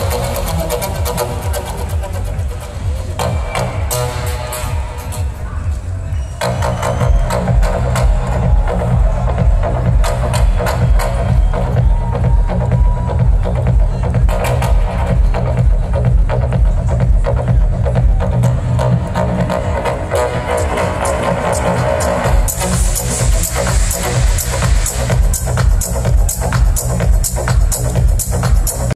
Oh.